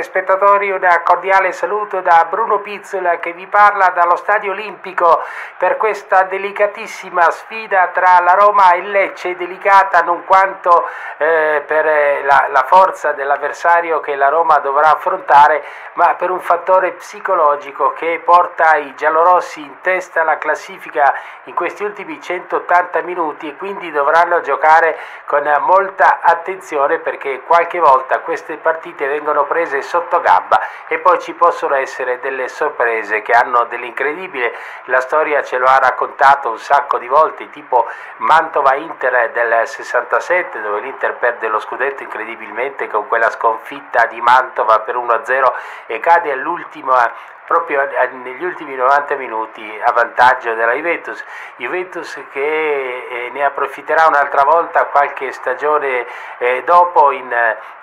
Cari telespettatori, un cordiale saluto da Bruno Pizzola che vi parla dallo Stadio Olimpico per questa delicatissima sfida tra la Roma e Lecce, delicata non quanto eh, per eh, la, la forza dell'avversario che la Roma dovrà affrontare, ma per un fattore psicologico che porta i giallorossi in testa alla classifica in questi ultimi 180 minuti e quindi dovranno giocare con molta attenzione perché qualche volta queste partite vengono prese sotto gamba e poi ci possono essere delle sorprese che hanno dell'incredibile, la storia ce lo ha raccontato un sacco di volte, tipo Mantova-Inter del 67 dove l'Inter perde lo scudetto incredibilmente con quella sconfitta di Mantova per 1-0 e cade all'ultima proprio negli ultimi 90 minuti a vantaggio della Juventus. Juventus che eh, ne approfitterà un'altra volta qualche stagione eh, dopo in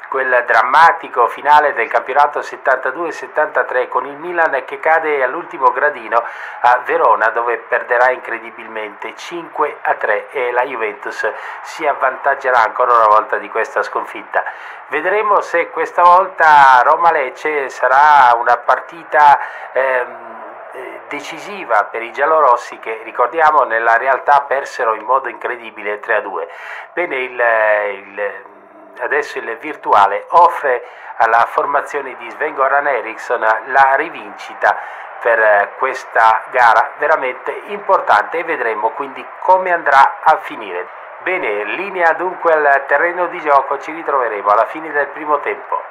quel drammatico finale del campionato 72-73 con il Milan che cade all'ultimo gradino a Verona dove perderà incredibilmente 5 a 3 e la Juventus si avvantaggerà ancora una volta di questa sconfitta. Vedremo se questa volta Roma-Lecce sarà una partita ehm, eh, decisiva per i giallorossi che ricordiamo nella realtà persero in modo incredibile 3 a 2. Bene, il, il adesso il virtuale offre alla formazione di Sven-Goran Eriksson la rivincita per eh, questa gara veramente importante e vedremo quindi come andrà a finire. Bene, linea dunque al terreno di gioco, ci ritroveremo alla fine del primo tempo.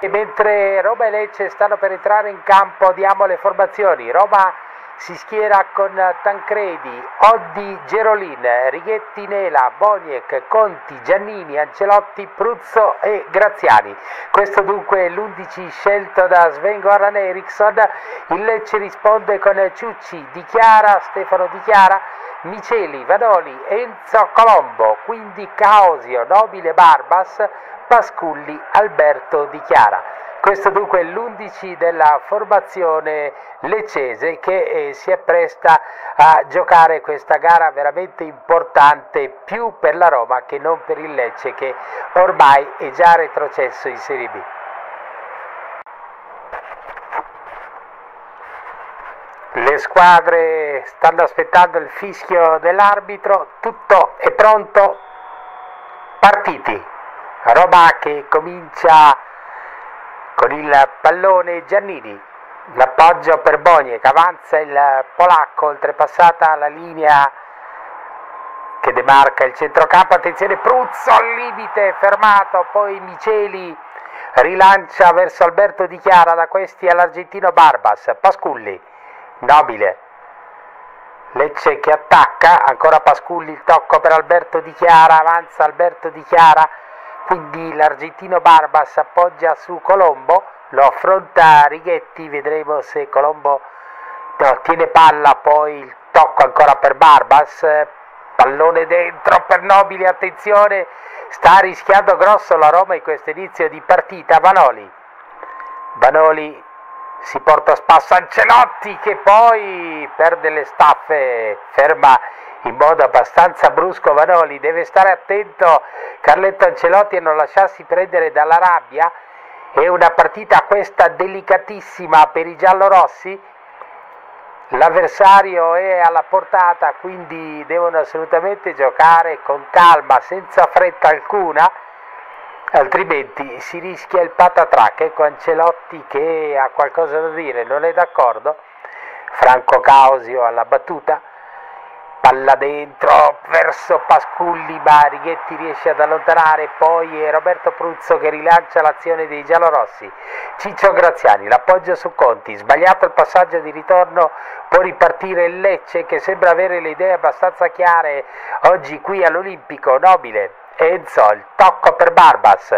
E mentre Roma e Lecce stanno per entrare in campo diamo le formazioni. Roma si schiera con Tancredi, Oddi, Gerolin, Righetti, Nela, Boniek, Conti, Giannini, Ancelotti, Pruzzo e Graziani. Questo dunque è l'11 scelto da Sven Goran Eriksson. Il Lecce risponde con Ciucci, Di Chiara, Stefano Di Chiara, Miceli, Vanoli, Enzo Colombo, quindi Caosio, Nobile Barbas, Pasculli, Alberto Di Chiara. Questo dunque è l'11 della formazione leccese che eh, si appresta a giocare questa gara veramente importante più per la Roma che non per il Lecce che ormai è già retrocesso in Serie B. Le squadre stanno aspettando il fischio dell'arbitro, tutto è pronto, partiti. Roma che comincia con il pallone Giannini, l'appoggio per Bonie che avanza il polacco oltrepassata la linea che demarca il centrocampo, attenzione Pruzzo al limite, fermato, poi Miceli rilancia verso Alberto Di Chiara, da questi all'argentino Barbas, Pasculli, Nobile, Lecce che attacca, ancora Pasculli il tocco per Alberto Di Chiara, avanza Alberto Di Chiara, quindi l'argentino Barbas appoggia su Colombo, lo affronta Righetti, vedremo se Colombo no, tiene palla, poi il tocco ancora per Barbas, pallone dentro per Nobili, attenzione, sta rischiando grosso la Roma in questo inizio di partita, Vanoli, Vanoli si porta a spasso Ancelotti che poi perde le staffe, ferma in modo abbastanza brusco Vanoli, deve stare attento Carletto Ancelotti a non lasciarsi prendere dalla rabbia, è una partita questa delicatissima per i giallorossi, l'avversario è alla portata, quindi devono assolutamente giocare con calma, senza fretta alcuna, altrimenti si rischia il patatrac, ecco Ancelotti che ha qualcosa da dire, non è d'accordo, Franco Causio alla battuta, palla dentro verso Pasculli ma Righetti riesce ad allontanare poi è Roberto Pruzzo che rilancia l'azione dei giallorossi. Ciccio Graziani l'appoggio su Conti sbagliato il passaggio di ritorno può ripartire Lecce che sembra avere le idee abbastanza chiare oggi qui all'Olimpico Nobile Enzo il tocco per Barbas.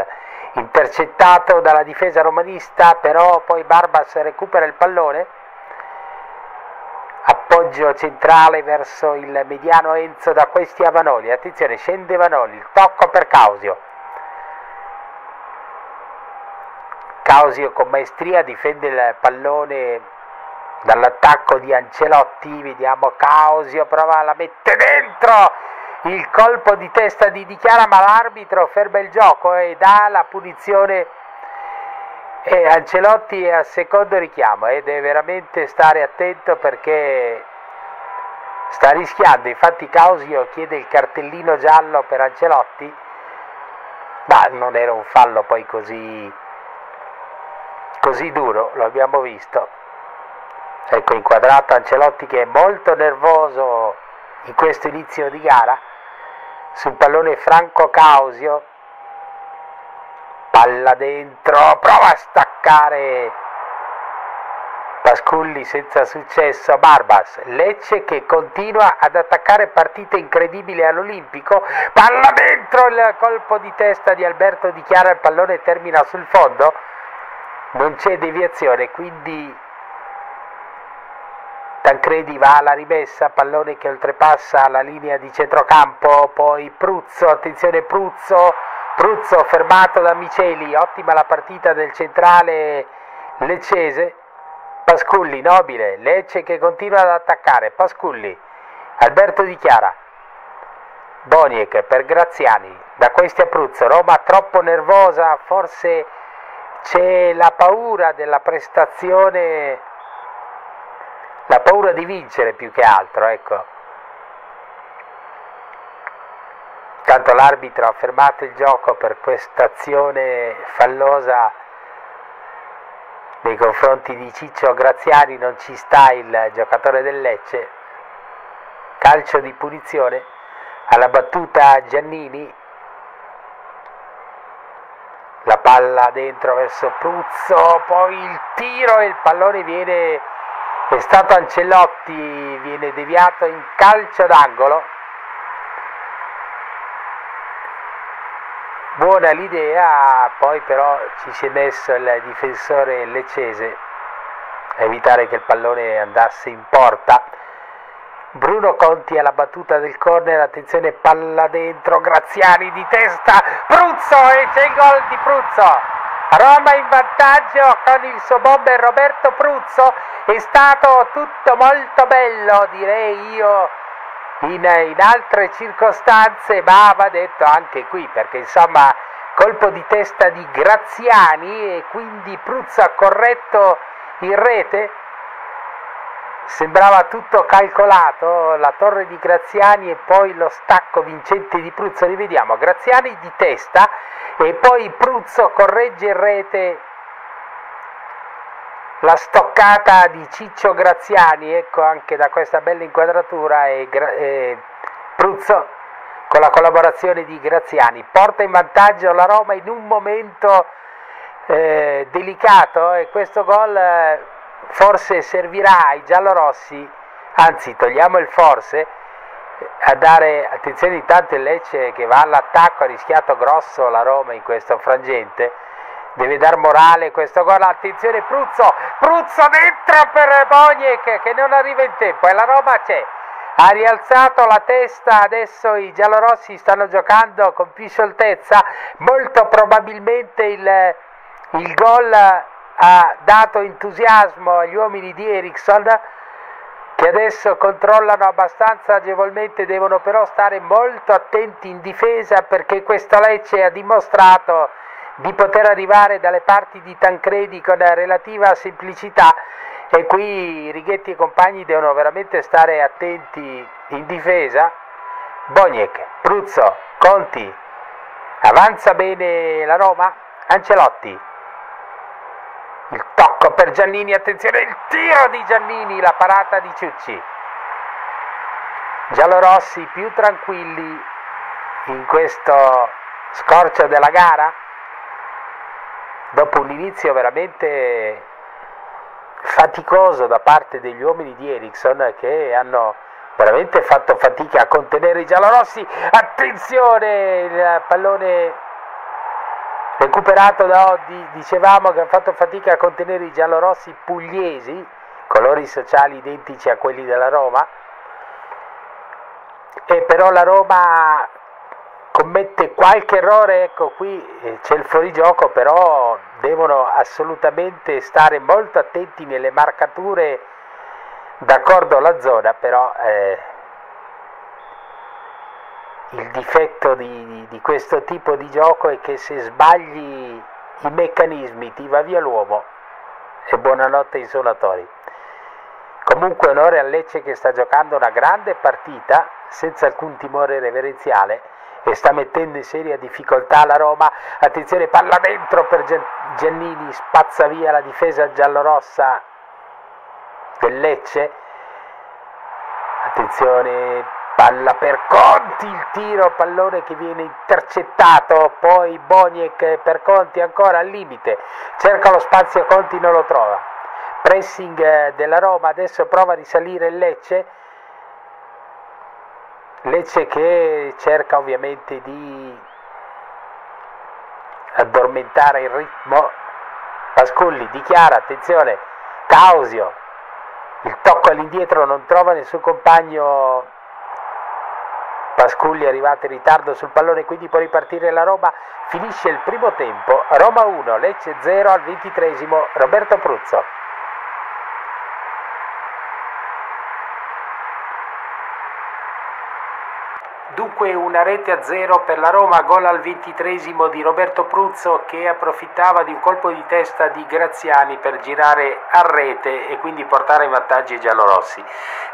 Intercettato dalla difesa romanista però poi Barbas recupera il pallone. Appoggio centrale verso il mediano Enzo da questi a Vanoli, attenzione scende Vanoli, il tocco per Causio, Causio con maestria difende il pallone dall'attacco di Ancelotti, vediamo Causio prova la mette dentro, il colpo di testa di Dichiara ma l'arbitro ferma il gioco e dà la punizione E Ancelotti è al secondo richiamo e deve veramente stare attento perché sta rischiando. Infatti Causio chiede il cartellino giallo per Ancelotti, ma non era un fallo poi così, così duro, lo abbiamo visto. Ecco inquadrato Ancelotti che è molto nervoso in questo inizio di gara sul pallone Franco Causio. Palla dentro, prova a staccare. Pasculli senza successo, Barbas, Lecce che continua ad attaccare partite incredibili all'Olimpico, palla dentro il colpo di testa di Alberto Di Chiara, il pallone termina sul fondo, non c'è deviazione, quindi Tancredi va alla rimessa, pallone che oltrepassa la linea di centrocampo, poi Pruzzo, attenzione Pruzzo, Pruzzo fermato da Miceli, ottima la partita del centrale leccese. Pasculli, nobile, Lecce che continua ad attaccare, Pasculli, Alberto Di Chiara, Boniek per Graziani, da questi a Pruzzo, Roma troppo nervosa, forse c'è la paura della prestazione, la paura di vincere più che altro, ecco. Intanto l'arbitro ha fermato il gioco per questa azione fallosa nei confronti di Ciccio Graziani, non ci sta il giocatore del Lecce. Calcio di punizione alla battuta Giannini. La palla dentro verso Pruzzo, poi il tiro e il pallone viene è stato Ancelotti, viene deviato in calcio d'angolo. Buona l'idea, poi però ci si è messo il difensore leccese a evitare che il pallone andasse in porta. Bruno Conti alla battuta del corner, attenzione palla dentro, Graziani di testa, Pruzzo e c'è il gol di Pruzzo. Roma in vantaggio con il suo bomber Roberto Pruzzo, è stato tutto molto bello direi io in, in altre circostanze, ma va detto anche qui, perché insomma colpo di testa di Graziani e quindi Pruzza corretto in rete. Sembrava tutto calcolato, la torre di Graziani e poi lo stacco vincente di Pruzzo, rivediamo, Graziani di testa e poi Pruzzo corregge in rete la stoccata di Ciccio Graziani, ecco anche da questa bella inquadratura, e, e Pruzzo con la collaborazione di Graziani. Porta in vantaggio la Roma in un momento eh, delicato e questo gol eh, forse servirà ai giallorossi, anzi togliamo il forse, a dare attenzione intanto il Lecce che va all'attacco, ha rischiato grosso la Roma in questo frangente. Deve dar morale questo gol, attenzione Pruzzo, Pruzzo dentro per Boniek che non arriva in tempo. E la Roma c'è, ha rialzato la testa, adesso i giallorossi stanno giocando con più scioltezza, molto probabilmente il, il gol ha dato entusiasmo agli uomini di Ericsson che adesso controllano abbastanza agevolmente, devono però stare molto attenti in difesa perché questo Lecce ha dimostrato di poter arrivare dalle parti di Tancredi con relativa semplicità. E qui Righetti e compagni devono veramente stare attenti in difesa. Boniek, Pruzzo, Conti, avanza bene la Roma, Ancelotti, tocco per Giannini, attenzione il tiro di Giannini, la parata di Ciucci. Giallorossi più tranquilli in questo scorcio della gara dopo un inizio veramente faticoso da parte degli uomini di Ericsson che hanno veramente fatto fatica a contenere i giallorossi. Attenzione, il pallone recuperato da Oddi, dicevamo che hanno fatto fatica a contenere i giallorossi pugliesi, colori sociali identici a quelli della Roma. E però la Roma commette qualche errore, ecco qui eh, c'è il fuorigioco, però devono assolutamente stare molto attenti nelle marcature d'accordo alla zona, però eh, il difetto di, di, questo tipo di gioco è che se sbagli i meccanismi, ti va via l'uomo e buonanotte ai. Comunque onore a Lecce che sta giocando una grande partita senza alcun timore reverenziale e sta mettendo in seria difficoltà la Roma. Attenzione, palla dentro per Giannini, spazza via la difesa giallorossa del Lecce. Attenzione, palla per Conti, il tiro, pallone che viene intercettato, poi Boniek per Conti ancora al limite, cerca lo spazio, Conti non lo trova. Pressing eh, della Roma, adesso prova a risalire il Lecce Lecce che cerca ovviamente di addormentare il ritmo. Pasculli dichiara, attenzione, Causio, il tocco all'indietro non trova nessun compagno. Pasculli è arrivato in ritardo sul pallone, quindi può ripartire la Roma. Finisce il primo tempo, Roma 1, Lecce 0 al ventitresimo, Roberto Pruzzo. Dunque una rete a zero per la Roma, gol al ventitresimo di Roberto Pruzzo che approfittava di un colpo di testa di Graziani per girare a rete e quindi portare in vantaggio i giallorossi.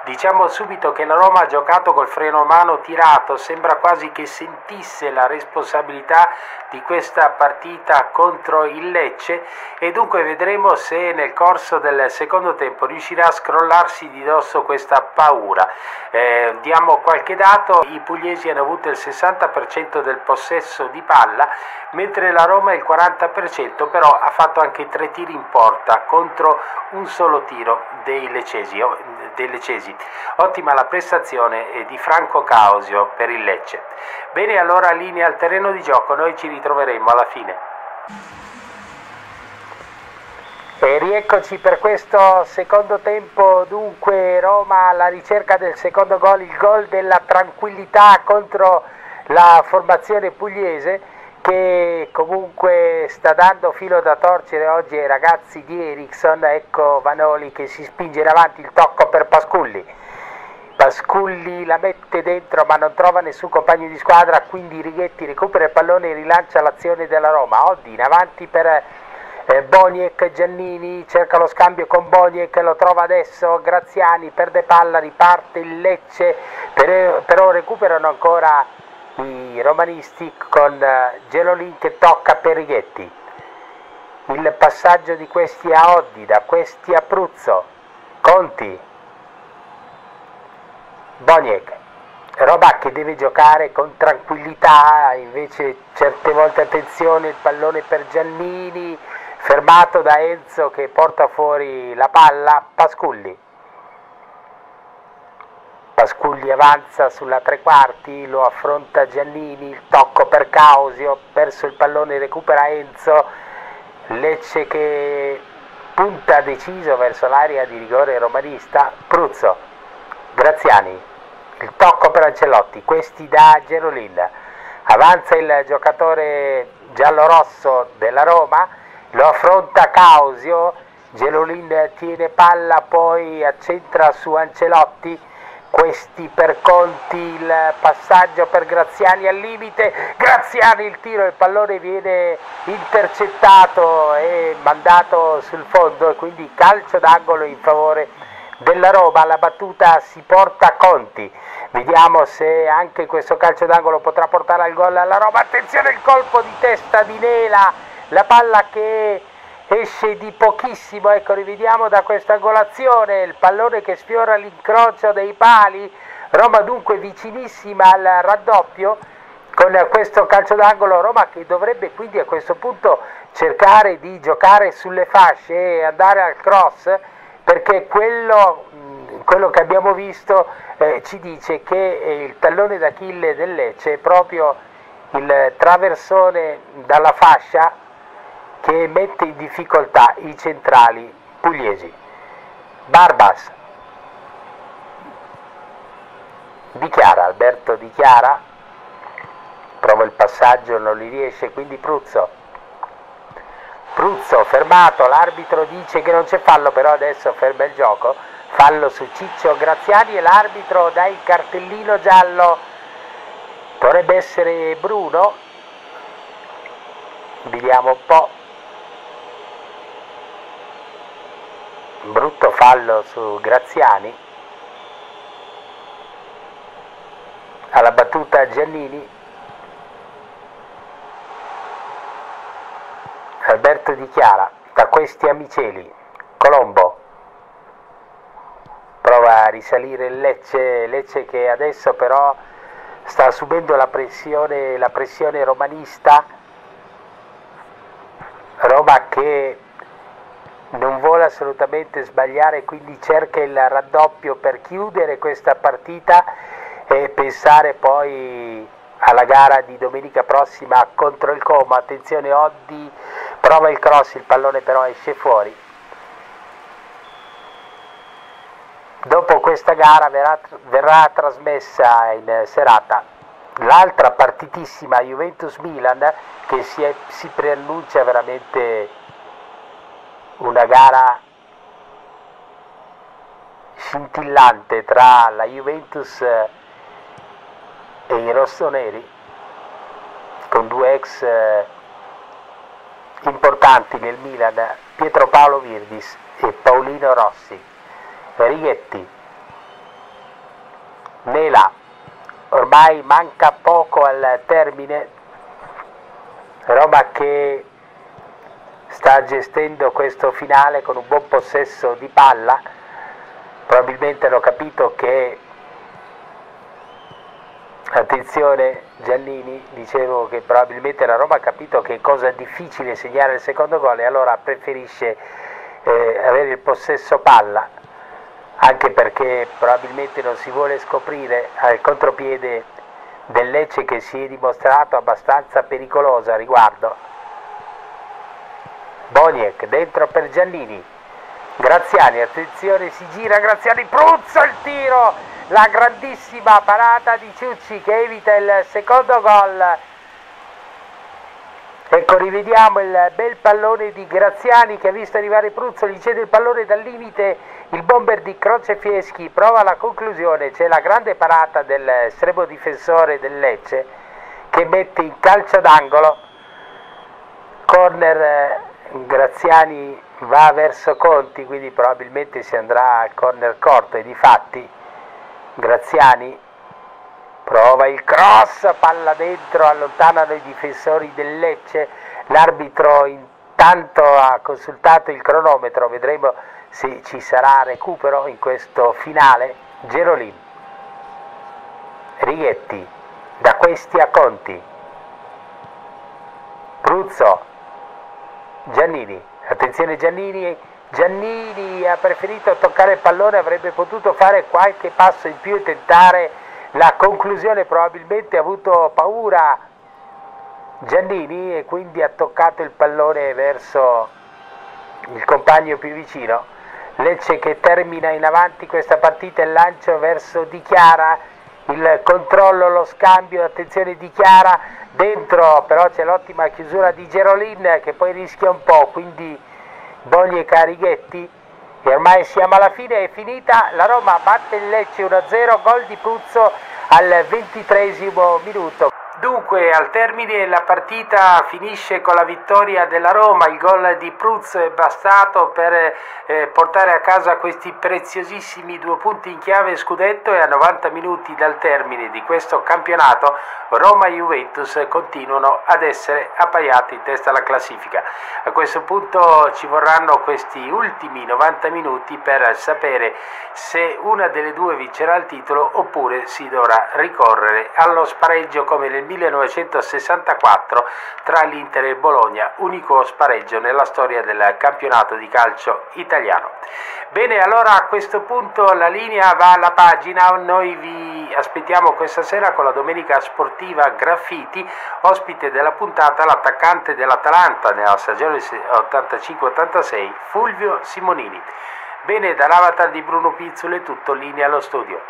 Diciamo subito che la Roma ha giocato col freno a mano tirato, sembra quasi che sentisse la responsabilità di questa partita contro il Lecce e dunque vedremo se nel corso del secondo tempo riuscirà a scrollarsi di dosso questa paura. Eh, diamo qualche dato, i pugliesi hanno avuto il 60% del possesso di palla, mentre la Roma il 40%, però ha fatto anche tre tiri in porta contro un solo tiro dei Lecesi. Dei Lecesi. Ottima la prestazione di Franco Causio per il Lecce. Bene, allora linea al terreno di gioco, noi ci ritroveremo alla fine. E rieccoci per questo secondo tempo, dunque Roma alla ricerca del secondo gol, il gol della tranquillità contro la formazione pugliese che comunque sta dando filo da torcere oggi ai ragazzi di Ericsson, ecco Vanoli che si spinge in avanti il tocco per Pasculli. Pasculli la mette dentro ma non trova nessun compagno di squadra, quindi Righetti recupera il pallone e rilancia l'azione della Roma. Oddi in avanti per Boniek, Giannini cerca lo scambio con Boniek, lo trova adesso, Graziani perde palla, riparte il Lecce, per, però recuperano ancora i romanisti con eh, Gelolin che tocca per Righetti. Il passaggio di questi a Oddi, da questi a Pruzzo, Conti, Boniek, roba che deve giocare con tranquillità, invece certe volte attenzione, il pallone per Giannini, fermato da Enzo che porta fuori la palla, Pasculli. Pasculli avanza sulla tre quarti, lo affronta Giannini, il tocco per Causio, perso il pallone, recupera Enzo, Lecce che punta deciso verso l'area di rigore romanista, Pruzzo, Graziani, il tocco per Ancelotti, questi da Gerolin, avanza il giocatore giallo-rosso della Roma, lo affronta Causio, Gelolin tiene palla, poi accentra su Ancelotti, questi per Conti, il passaggio per Graziani al limite, Graziani il tiro, il pallone viene intercettato e mandato sul fondo. E quindi calcio d'angolo in favore della Roma, la battuta si porta Conti, vediamo se anche questo calcio d'angolo potrà portare al gol alla Roma, attenzione il colpo di testa di Nela, la palla che esce di pochissimo, ecco rivediamo da questa angolazione il pallone che sfiora l'incrocio dei pali, Roma dunque vicinissima al raddoppio con questo calcio d'angolo Roma che dovrebbe quindi a questo punto cercare di giocare sulle fasce e andare al cross perché quello, quello che abbiamo visto eh, ci dice che il tallone d'Achille del Lecce è proprio il traversone dalla fascia che mette in difficoltà i centrali pugliesi. Barbas dichiara, Alberto dichiara, prova il passaggio, non li riesce, quindi Pruzzo. Pruzzo fermato, l'arbitro dice che non c'è fallo, però adesso ferma il gioco. Fallo su Ciccio Graziani e l'arbitro dà il cartellino giallo. Dovrebbe essere Bruno. Vediamo un po'. Brutto fallo su Graziani, alla battuta Giannini, Alberto Di Chiara, da questi amiceli, Colombo, prova a risalire il Lecce, Lecce che adesso però sta subendo la pressione, la pressione romanista, Roma che non vuole assolutamente sbagliare, quindi cerca il raddoppio per chiudere questa partita e pensare poi alla gara di domenica prossima contro il Como. Attenzione, Oddi prova il cross, il pallone però esce fuori. Dopo questa gara verrà, verrà trasmessa in serata l'altra partitissima Juventus-Milan che si, è, si preannuncia veramente una gara scintillante tra la Juventus e i rossoneri con due ex eh, importanti nel Milan, Pietro Paolo Virdis e Paolino Rossi. Righetti, Nela, ormai manca poco al termine, Roma che sta gestendo questo finale con un buon possesso di palla, probabilmente hanno capito che, attenzione Giannini, dicevo che probabilmente la Roma ha capito che cosa difficile segnare il secondo gol e allora preferisce eh, avere il possesso palla, anche perché probabilmente non si vuole scoprire al contropiede del Lecce che si è dimostrato abbastanza pericolosa a riguardo. Boniek dentro per Giannini. Graziani, attenzione si gira Graziani, Pruzzo il tiro. La grandissima parata di Ciucci che evita il secondo gol. Ecco rivediamo il bel pallone di Graziani che ha visto arrivare Pruzzo gli cede il pallone dal limite il bomber di Croce Fieschi prova la conclusione c'è la grande parata del estremo difensore del Lecce che mette in calcio d'angolo. Corner Graziani va verso Conti, quindi probabilmente si andrà al corner corto e di fatti Graziani prova il cross, palla dentro, allontanano i difensori del Lecce, l'arbitro intanto ha consultato il cronometro, vedremo se ci sarà recupero in questo finale. Gerolin, Righetti, da questi a Conti, Pruzzo, Giannini, attenzione Giannini, Giannini ha preferito toccare il pallone, avrebbe potuto fare qualche passo in più e tentare la conclusione, probabilmente ha avuto paura Giannini e quindi ha toccato il pallone verso il compagno più vicino. Lecce che termina in avanti questa partita, il lancio verso Di Chiara, il controllo, lo scambio, attenzione Di Chiara, dentro però c'è l'ottima chiusura di Gerolin che poi rischia un po', quindi Bogli e Carighetti e ormai siamo alla fine, è finita, la Roma batte il Lecce 1-0, gol di Puzzo al ventitresimo minuto. Dunque, al termine la partita finisce con la vittoria della Roma, il gol di Pruz è bastato per eh, portare a casa questi preziosissimi due punti in chiave scudetto e a 90 minuti dal termine di questo campionato Roma e Juventus continuano ad essere appaiati in testa alla classifica. A questo punto ci vorranno questi ultimi 90 minuti per sapere se una delle due vincerà il titolo oppure si dovrà ricorrere allo spareggio come nel 1964 tra l'Inter e il Bologna, unico spareggio nella storia del campionato di calcio italiano. Bene, allora a questo punto la linea va alla pagina, noi vi aspettiamo questa sera con la domenica sportiva Graffiti, ospite della puntata l'attaccante dell'Atalanta nella stagione 85-86, Fulvio Simonini. Bene, dall'avatar di Bruno Pizzolo è tutto, linea allo studio.